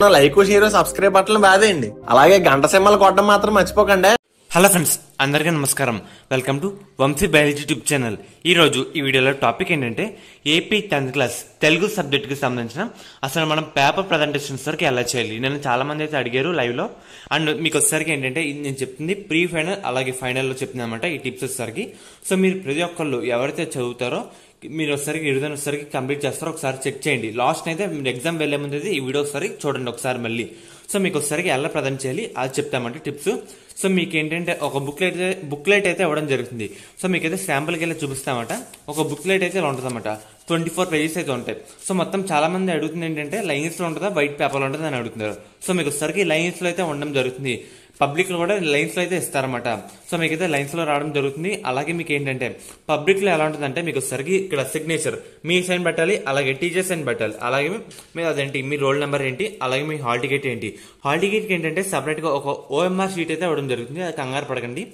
Like share subscribe button బాదేయండి అలాగే గంట సింహలు కొట్టడం మాత్రం మర్చిపోకండి. హలో ఫ్రెండ్స్ అందరికీ నమస్కారం. Welcome to Vamshi biology YouTube channel. ఈ రోజు ఈ వీడియోలో టాపిక్ ఏంటంటే ఏపీ టెన్త్ క్లాస్ తెలుగు సబ్జెక్ట్కి సంబంధించిన అసలు మనం పేపర్ ప్రజెంటేషన్స్ వరకు ఎలా చేయాలి? నేను చాలా మంది అయితే అడిగారు లైవ్లో అండ్ మీకు వచ్చేసరికి ఏంటంటే ఇది నేను చెప్తుంది ప్రీ ఫైనల్ అలాగే ఫైనల్లో చెప్పింది చెప్తుంది అనమాట ఈ టిప్స్ వచ్చేసరికి. సో మీరు ప్రతి ఒక్కళ్ళు ఎవరైతే చదువుతారో మీరు ఒకసారి ఇరుదని ఒకసారి కంప్లీట్ చేస్తారో ఒకసారి చెక్ చేయండి. లాస్ట్ అయితే మీరు ఎగ్జామ్ వెళ్ళే ముందు అయితే ఈ వీడియో ఒకసారి చూడండి ఒకసారి మళ్ళీ. సో మీకు ఒకసారి ఎలా ప్రజెంట్ చేయాలి అది చెప్తామంటే టిప్స్ సో మీకు ఏంటంటే ఒక బుక్లెట్ బుక్లెట్ అయితే ఇవ్వడం జరుగుతుంది. సో మీకైతే శాంపుల్కి వెళ్ళి చూపిస్తామట. ఒక బుక్లెట్ అయితే ఇలా ఉంటుందన్నమాట. ట్వంటీ ఫోర్ పేజెస్ అయితే ఉంటాయి. సో మొత్తం చాలా మంది అడుగుతుంది ఏంటంటే లైన్స్లో ఉంటుందా? వైట్ పేపర్లో ఉంటుందా? అని అడుగుతున్నారు. సో మీకు ఒకసారికి లైన్స్లో అయితే ఉండడం జరుగుతుంది. పబ్లిక్లో కూడా లైన్స్లో అయితే ఇస్తారన్నమాట. సో మీకైతే లైన్స్లో రావడం జరుగుతుంది. అలాగే మీకు ఏంటంటే పబ్లిక్లో ఎలా ఉంటుందంటే మీకు సరిగి ఇక్కడ సిగ్నేచర్ మీ సైన్ పెట్టాలి అలాగే టీచర్ సైన్ పెట్టాలి. అలాగే మీ అదేంటి మీ రోల్ నెంబర్ ఏంటి అలాగే మీ హాల్ టికెట్ ఏంటి. హాల్ టికెట్ ఏంటంటే సపరేట్గా ఒక ఓఎంఆర్ షీట్ అయితే ఇవ్వడం జరుగుతుంది. అది కంగారు పడకండి.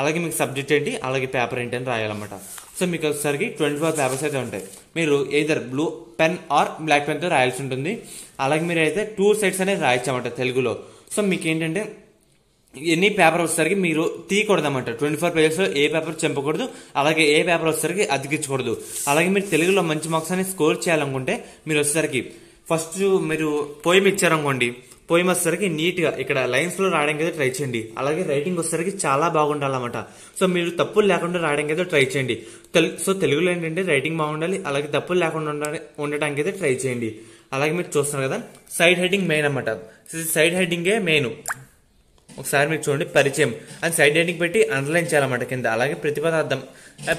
అలాగే మీకు సబ్జెక్ట్ ఏంటి అలాగే పేపర్ ఏంటి అని రాయాలన్నమాట. సో మీకు ఒకసారికి ట్వంటీ ఫోర్ పేపర్స్ అయితే ఉంటాయి. మీరు either blue pen or black పెన్తో రాయాల్సి ఉంటుంది. అలాగే మీరు అయితే టూ సైడ్స్ అనేది రాయొచ్చన్నమాట తెలుగులో. సో మీకు ఏంటంటే ఎన్ని పేపర్ వచ్చేసరికి మీరు తీయకూడదన్నమాట. ట్వంటీ ఫోర్ పేజెస్ ఏ పేపర్ చంపకూడదు అలాగే ఏ పేపర్ వచ్చేసరికి అతికించకూడదు. అలాగే మీరు తెలుగులో మంచి మార్క్స్ అని స్కోర్ చేయాలనుకుంటే మీరు వచ్చేసరికి ఫస్ట్ మీరు పోయిం ఇచ్చారనుకోండి పోయిం వచ్చేసరికి నీట్గా ఇక్కడ లైన్స్లో రాయడానికి అయితే ట్రై చేయండి. అలాగే రైటింగ్ వచ్చేసరికి చాలా బాగుండాలన్నమాట. సో మీరు తప్పులు లేకుండా రాయడానికి అయితే ట్రై చేయండి. తెలు- సో తెలుగులో ఏంటంటే రైటింగ్ బాగుండాలి అలాగే తప్పులు లేకుండా ఉండడానికి అయితే ట్రై చేయండి. అలాగే మీరు చూస్తున్నారు కదా సైడ్ హెడ్డింగ్ మెయిన్ అన్నమాట. సైడ్ హెడ్డింగే మెయిన్. ఒకసారి మీరు చూడండి పరిచయం. అని సైడ్ హెడ్డింగ్ పెట్టి అండర్లైన్ చేయాలన్నమాట కింద. అలాగే ప్రతిపదార్థం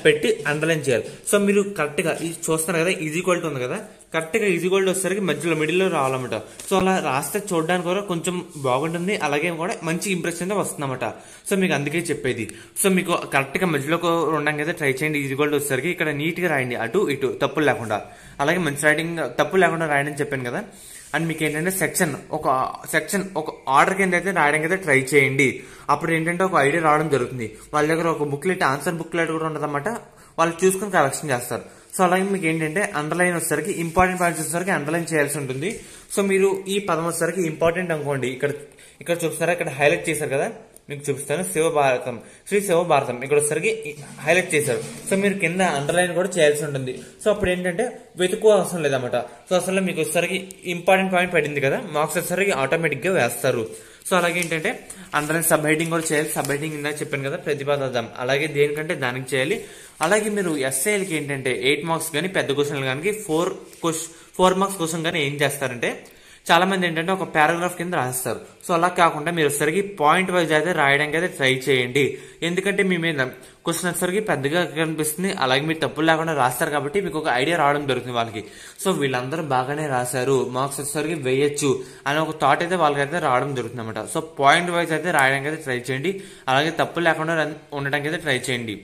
పెట్టి అండర్లైన్ చేయాలి. సో మీరు కరెక్ట్గా ఇది చూస్తున్నారు కదా ఈజీ క్వాలిటీ ఉంది కదా? కరెక్ట్గా ఈజీ గోల్డ్ వచ్చేసరికి మధ్యలో మిడిల్లో రావాలన్నమాట. సో అలా రాస్తే చూడడానికి కూడా కొంచెం బాగుంటుంది. అలాగే కూడా మంచి ఇంప్రెషన్ వస్తుందన్నమాట. సో మీకు అందుకే చెప్పేది. సో మీకు కరెక్ట్గా మధ్యలో ఉండడానికి అయితే ట్రై చేయండి. ఈజీ గోల్డ్ వచ్చేసరికి ఇక్కడ నీట్గా రాయండి. అటు ఇటు తప్పులు లేకుండా. అలాగే మంచి రైడింగ్ తప్పు లేకుండా రాయడం చెప్పాను కదా. అండ్ మీకు ఏంటంటే సెక్షన్ ఒక సెక్షన్ ఒక ఆర్డర్ కింద అయితే రాయడానికి అయితే ట్రై చేయండి. అప్పుడు ఏంటంటే ఒక ఐడియా రావడం జరుగుతుంది. వాళ్ళ దగ్గర ఒక బుక్లెట్ ఆన్సర్ బుక్లెట్ కూడా ఉండదన్నమాట వాళ్ళు చూసుకుని కరెక్షన్ చేస్తారు. సో అలాగే మీకు ఏంటంటే అండర్లైన్ వచ్చేసరికి ఇంపార్టెంట్ పాయింట్స్ వచ్చేసరికి అండర్లైన్ చేయాల్సి ఉంటుంది. సో మీరు ఈ పదం వచ్చేసరికి ఇంపార్టెంట్ అనుకోండి. ఇక్కడ ఇక్కడ చూపిస్తారా? ఇక్కడ హైలైట్ చేశారు కదా? మీకు చూపిస్తాను. శివభారతం శ్రీ శివభారతం ఇక్కడ వచ్చేసరికి హైలైట్ చేశారు. సో మీరు కింద అండర్లైన్ కూడా చేయాల్సి ఉంటుంది. సో అప్పుడు ఏంటంటే వెతుకో అవసరం లేదన్నమాట. సో అసలు మీకు వచ్చేసరికి ఇంపార్టెంట్ పాయింట్ పడింది కదా? మార్క్స్ వచ్చేసరికి ఆటోమేటిక్గా వేస్తారు. సో అలాగే ఏంటంటే అందరం సబ్ హెడ్డింగ్ కూడా చేయాలి. సబ్ హెడ్డింగ్ ఇందాక చెప్పాను కదా ప్రతిపాదం అలాగే దేనికంటే దానికి చేయాలి. అలాగే మీరు ఎస్ఐలకి ఏంటంటే ఎయిట్ మార్క్స్ కానీ పెద్ద క్వశ్చన్లు కానీ ఫోర్ ఫోర్ మార్క్స్ క్వశ్చన్ కానీ ఏం చేస్తారంటే చాలా మంది ఏంటంటే ఒక పారాగ్రాఫ్ కింద రాస్తారు. సో అలా కాకుండా మీరు సరిగి పాయింట్ వైజ్ అయితే రాయడానికి అయితే ట్రై చేయండి. ఎందుకంటే మీ మీద క్వశ్చన్ వచ్చేసరికి పెద్దగా కనిపిస్తుంది. అలాగే మీరు తప్పులు లేకుండా రాస్తారు కాబట్టి మీకు ఒక ఐడియా రావడం జరుగుతుంది వాళ్ళకి. సో వీళ్ళందరూ బాగానే రాశారు. మార్క్స్ వచ్చేసరికి వేయచ్చు అనే ఒక థాట్ అయితే వాళ్ళకైతే రావడం జరుగుతుంది అనమాట సో పాయింట్ వైజ్ అయితే రాయడానికి అయితే ట్రై చేయండి. అలాగే తప్పు లేకుండా ఉండడానికి అయితే ట్రై చేయండి.